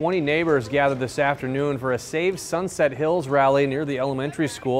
20 neighbors gathered this afternoon for a Save Sunset Hills rally near the elementary school.